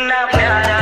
कितना प्यारा